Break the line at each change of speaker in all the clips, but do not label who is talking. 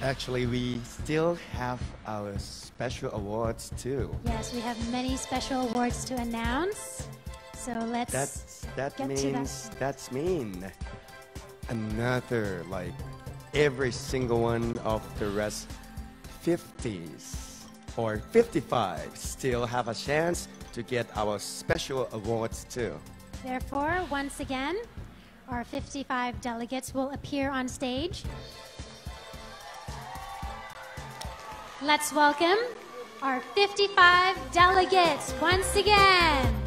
Actually, we still have our special awards too.
Yes, we have many special awards to announce. So let's
That's that
get to
means that's mean another like every single one of the rest 50s or 55 still have a chance to get our special awards too.
Therefore, once again, our 55 delegates will appear on stage. Let's welcome our 55 delegates once again.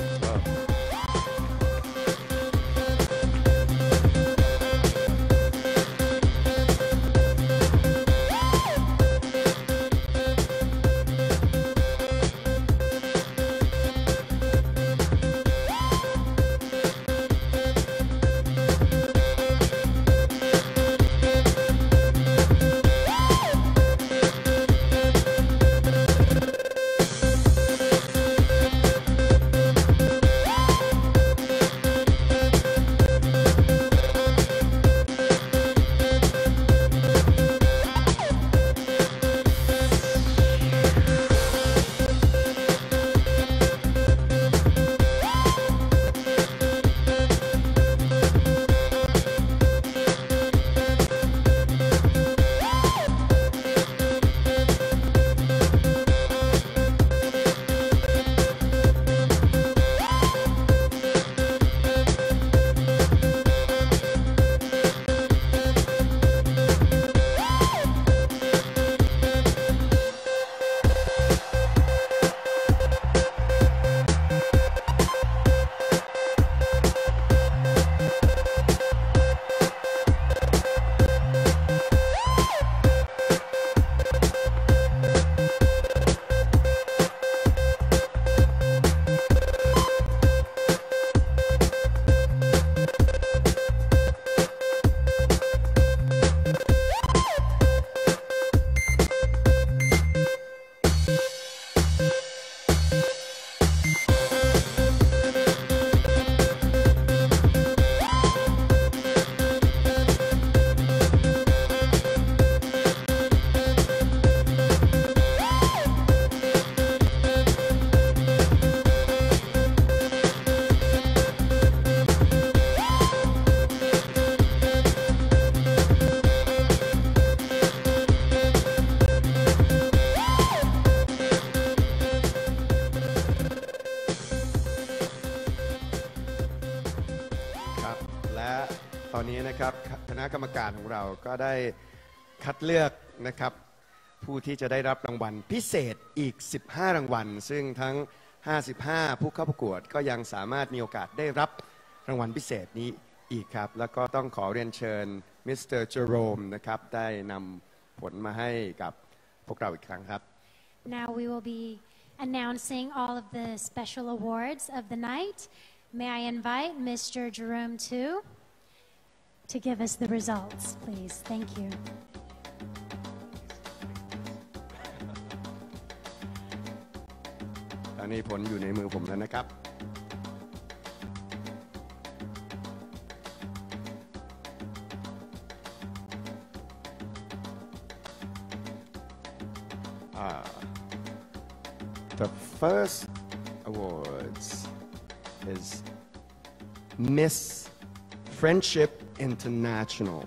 ก็ได้คัดเลือกนะครับผู้ที่จะได้รับรางวัลพิเศษอีก 15 รางวัล ซึ่งทั้ง 55 ผู้เข้าประกวดก็ยังสามารถมีโอกาสได้รับรางวัลพิเศษนี้อีกครับ แล้วก็ต้องขอเรียนเชิญมิสเตอร์เจอโรมนะครับได้นำผลมาให้กับพวกเราอีกครั้งครับ
Now we will be announcing all of the special awards of the night. May I invite Mr. Jerome Tu to give us the results, please? Thank you.
ตอนนี้ผลอยู่ในมือผมแล้วนะครับ Ah, the first awards is Miss Friendship International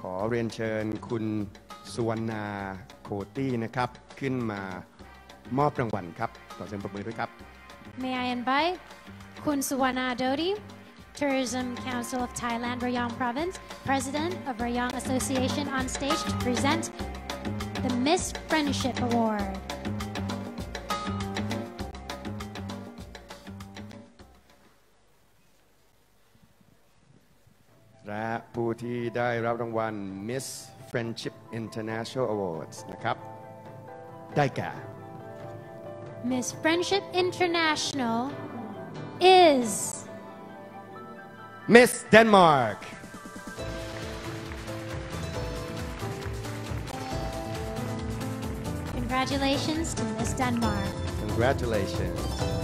ขอเรียนเชิญคุณสุวรรณาโคตี้นะครับ ขึ้นมามอบรางวัลครับ ต่อเสียงปรบมือด้วยครับ
May I invite Kun Suwana Dodi, Tourism Council of Thailand, Rayong Province, President of Rayong Association on stage to present the Miss Friendship Award.
ที่ได้รับรางวัล Miss Friendship International Awards นะครับ ได้แก่
Miss Friendship International is
Miss Denmark
congratulations to Miss Denmark.
Congratulations congratulations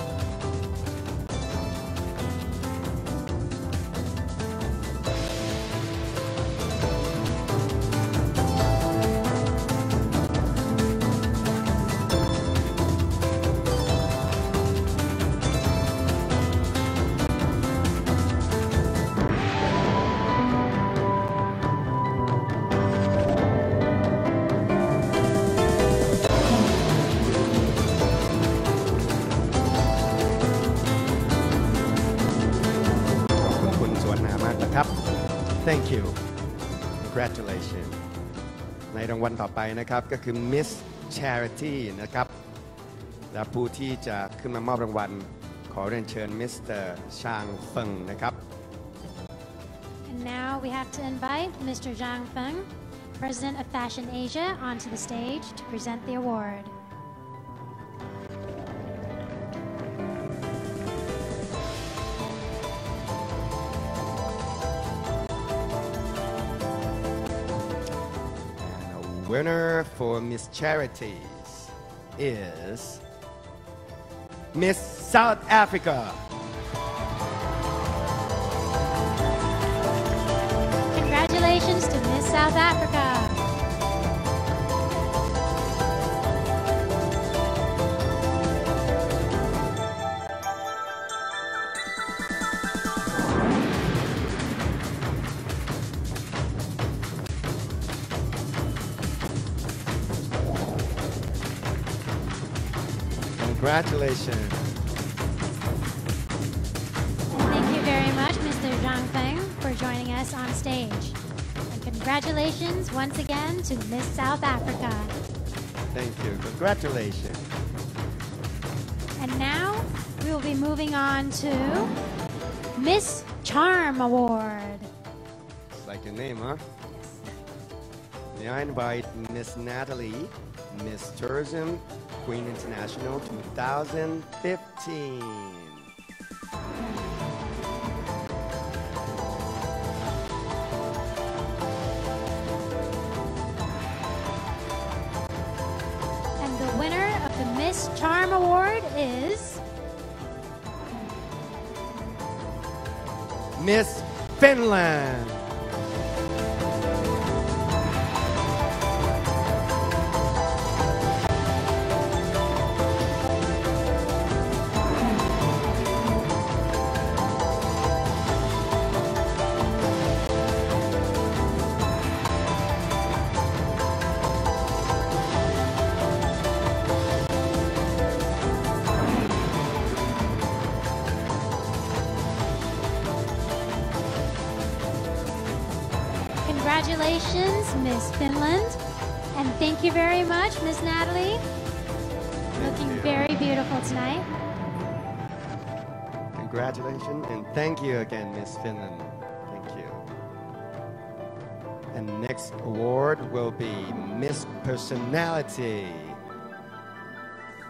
นะครับก็คือ Miss Charity นะครับ และผู้ที่จะขึ้นมามอบรางวัล ขอเรียนเชิญมิสเตอร์ชางเฟิงนะครับ
And now we have to invite Mr. Zhang Feng, President of Fashion Asia, onto the stage to present the award.
Winner for Miss Charities is Miss South Africa.
Congratulations to Miss South Africa.
Congratulations.
Thank you very much, Mr. Zhang Feng, for joining us on stage. And congratulations once again to Miss South Africa.
Thank you. Congratulations.
And now we will be moving on to Miss Charm Award.
It's like your name, huh? Yes. May I invite Miss Natalie, Miss Tourism, Queen International 2015.
And the winner of the Miss Charm Award is
Miss Finland.
thank you very much, Miss Natalie. Looking
you.
very beautiful tonight.
Congratulations and thank you again, Miss Finland. Thank you. And next award will be Miss Personality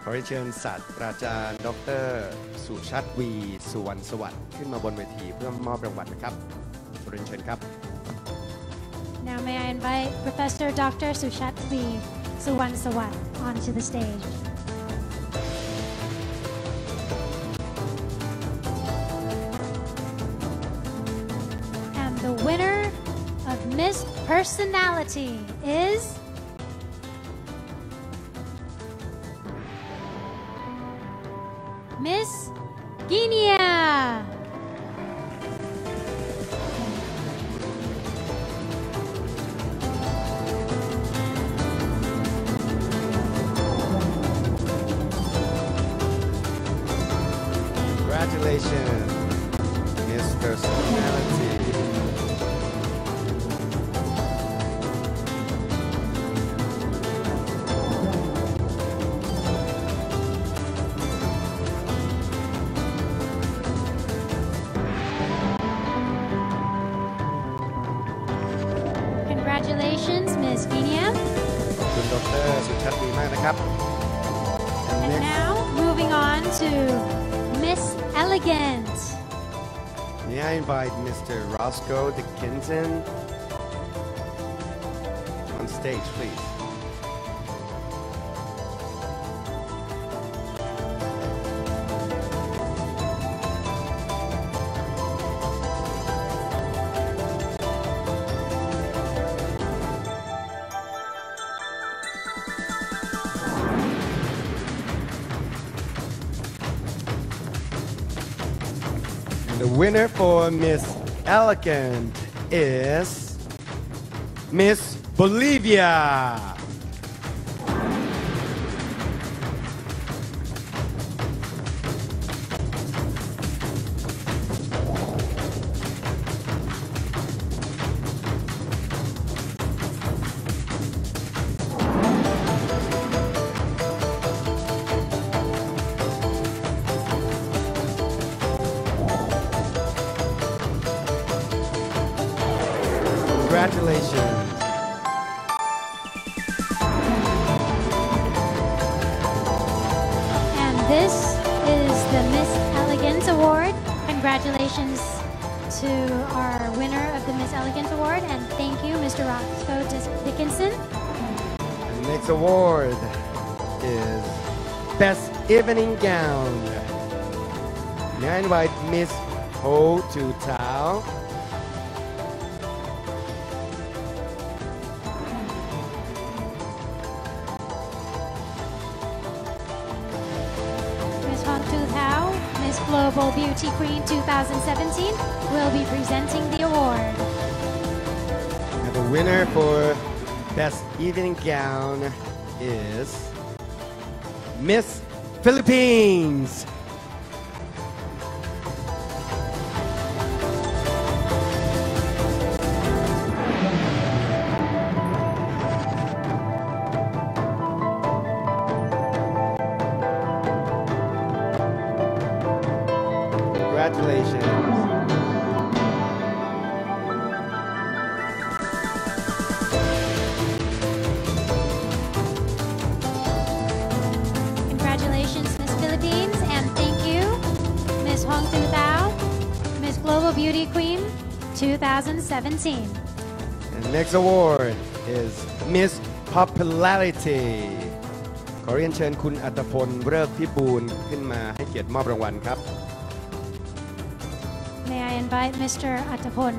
ขอเรียนเชิญศาสตราจารย์ ดร สุชัดวี สุวรรณสวัสดิ์ขึ้นมาบนเวทีเพื่อมอบรางวัลนะครับขอเรียนเชิญครับ
now may I invite Professor Dr. Sushat Lee Suwan Sawat onto the stage. And the winner of Miss Personality is Miss Guinea.
May I invite Mr. Roscoe Dickinson on stage, please. Winner for Miss Elegant is Miss Bolivia. Evening Gown. May I invite Miss Ho to Tao.
Miss Hong Tu Thao, Miss Global Beauty Queen 2017, will be presenting the award.
And the winner for Best Evening Gown is Miss Philippines.
2017.
And the next award is Miss Popularity ขอเรียนเชิญคุณอัตพลเริกพิบูลขึ้นมาให้เกียรติมอบรางวัลครับ
May I invite Mr. Attapon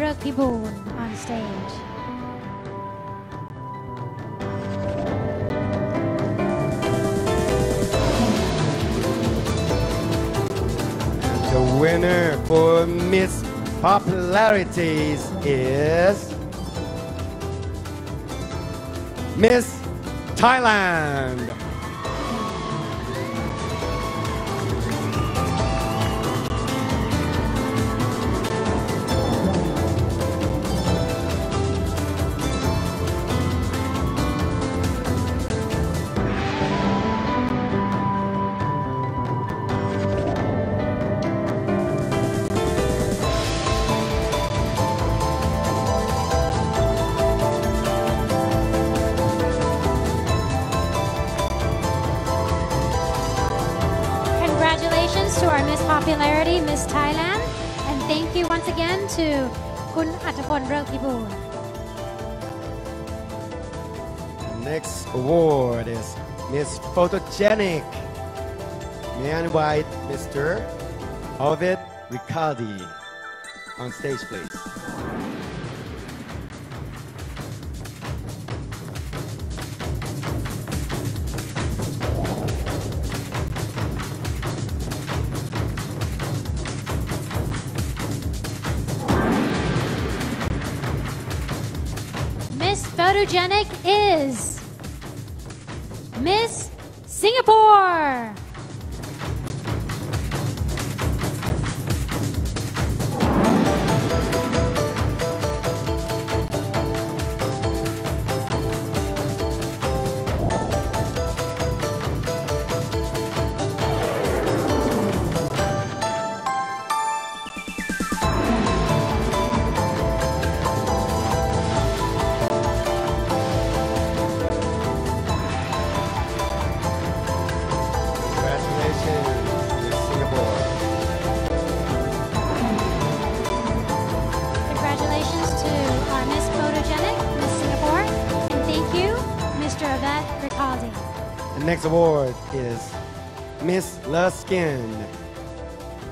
Rukpiboon on stage.
The winner for Miss Popularities is Miss Thailand.
Miss Thailand, and thank you once again to Kun Attapon Rukpiboon.
Next award is Miss Photogenic. May I invite Mr. Ovid Riccardi on stage, please.
Photogenic is Miss Singapore.
Kids Award is Miss Le Skin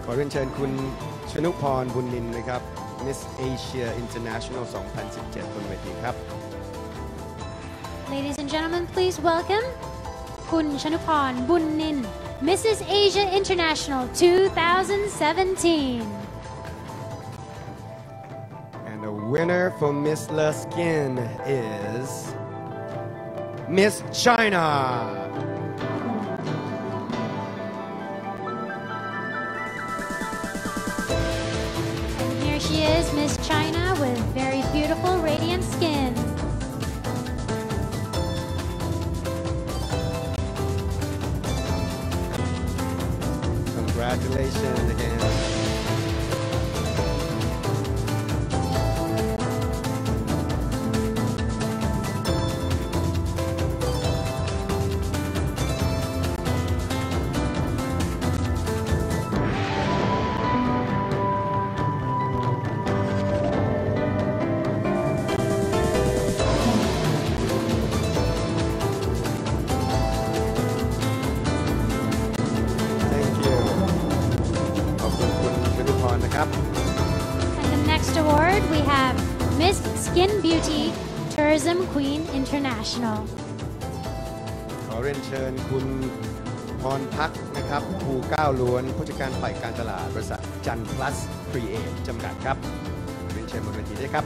ขอเรียนเชิญคุณชนุพรบุญนินนะครับ Miss Asia International 2017 บนเวทีครับ
Ladies and gentlemen please welcome คุณชนุพรบุญนิน Mrs. Asia International 2017
And the winner for Miss Le Skin is Miss China.
Miss China, with very beautiful, radiant skin.
Congratulations again.
Beauty Tourism Queen International.
ขอเรียนเชิญคุณพรพักนะครับภูก้าวล้วนผู้จัดการฝ่ายการตลาดบริษัทจันพลัสครีเอทจำกัดครับเรียนเชิญบนเวทีได้ครับ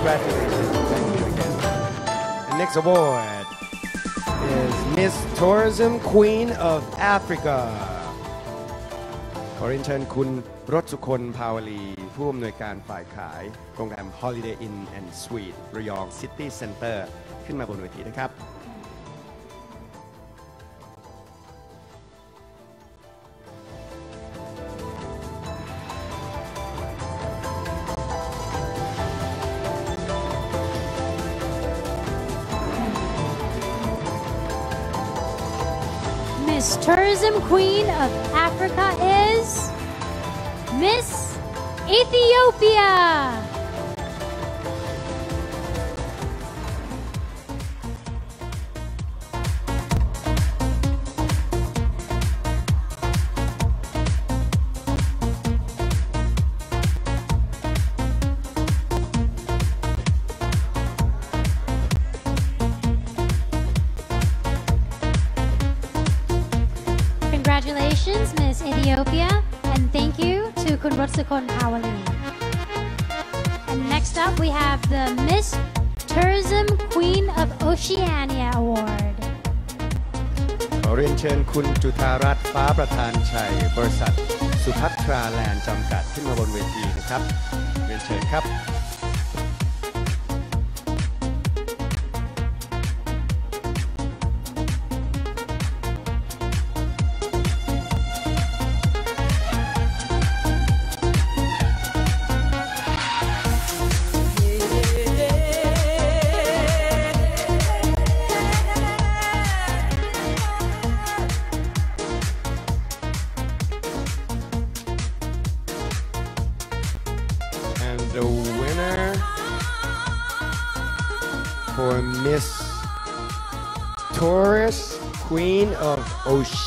Congratulations Thank you again The next award is Miss Tourism Queen of Africa ขอเรียนเชิญคุณรสสุคนภาวลี ผู้อำนวยการฝ่ายขายโรงแรม Holiday Inn and Suite ระยอง City Center ขึ้นมาบนเวทีนะครับ
Tourism Queen of Africa is Miss Ethiopia. To Kunrotsukon Hawali. And next up, we have the Miss Tourism Queen of Oceania Award.
ขอเรียนเชิญคุณจุธารัตน์ฟ้าประธานชัย บริษัท สุพัทราแลนด์จำกัดขึ้นมาบนเวทีนะครับ เรียนเชิญครับ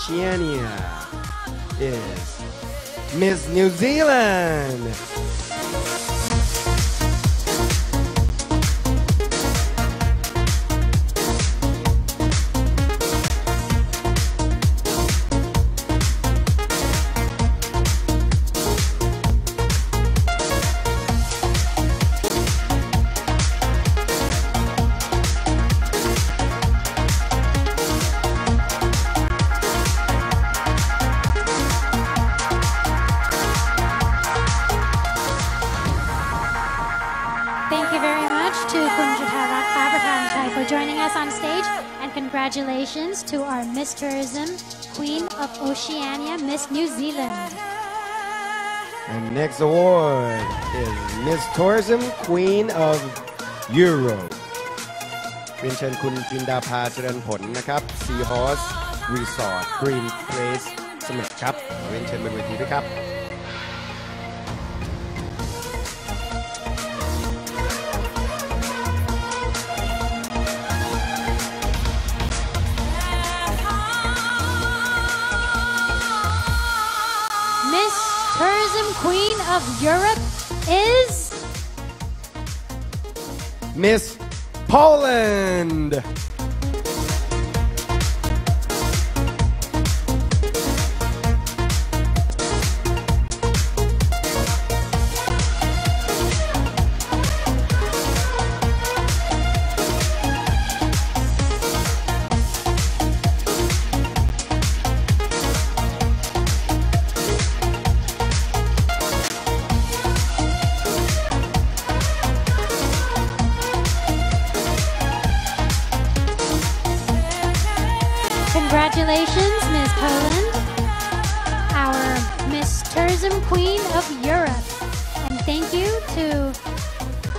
Oceania is Miss New Zealand.
congratulations to our Miss Tourism Queen of Oceania, Miss New Zealand.
And next award is Miss Tourism Queen of Europe เรียนเชิญคุณจินดาภาเจริญผลนะครับ Seahorse Resort Green Place สมิธครับขอเรียนเชิญบนเวทีด้วยครับ
of Europe is
Miss Poland.
Congratulations, Miss Poland, our Miss Tourism Queen of Europe. And thank you to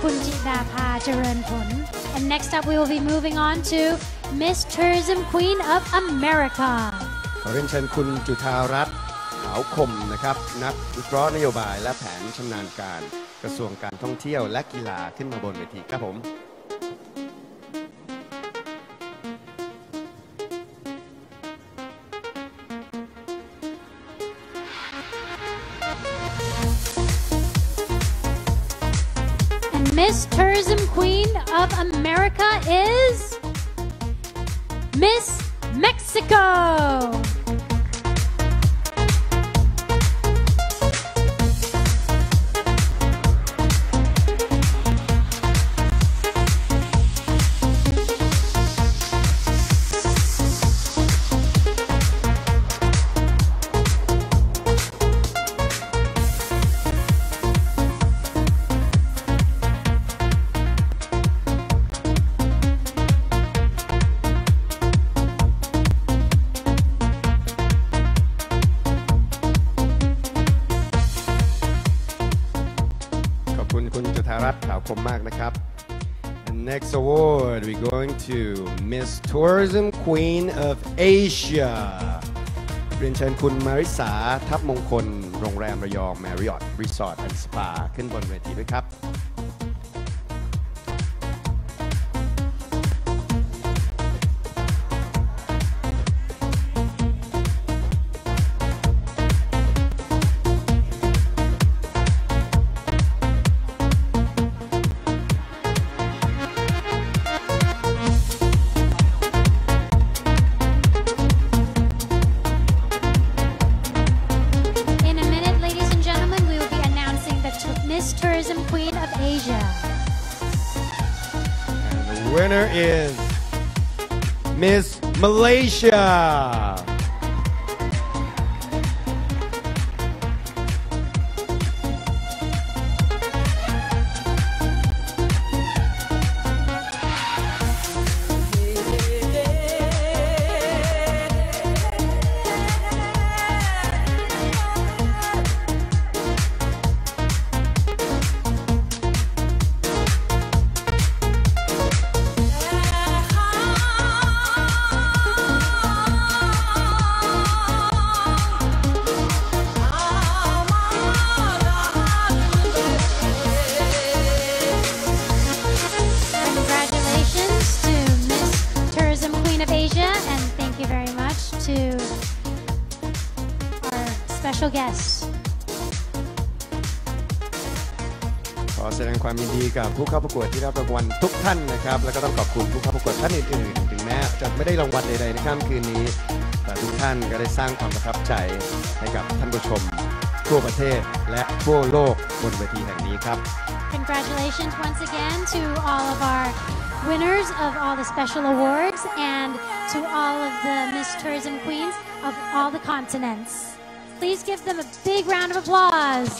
Kunjidapa Jaranpun. And next up, we will be moving on to Miss Tourism Queen of America.
ขอเรียนเชิญคุณจุธารัตน์ขาวคมนะครับ นักวิเคราะห์นโยบายและแผนชำนาญการกระทรวงการท่องเที่ยวและกีฬาขึ้นมาบนเวทีครับผม
Miss Mexico.
Is Tourism Queen of Asia เรียนเชิญคุณมาริสาทับมงคล โรงแรมระยอง Marriott Resort and Spa ขึ้นบนเวทีด้วยครับ Gaúcha. อแสดงความยินดีกับผู้เข้าประกวดที่รับรางวัลทุกท่านนะครับ แล้วก็ต้องขอบคุณผู้เข้าประกวดท่านอื่นๆ ถึงแม้จะไม่ได้รางวัลใดๆในค่ำคืนนี้ แต่ทุกท่านก็ได้สร้างความประทับใจให้กับท่านผู้ชมทั่วประเทศและทั่วโลกบนเวทีแห่งนี้ครับ
Congratulations once again to all of our winners of all the special awards and to all of the Miss Tourism Queens of all the continents. Please give them a big round of applause.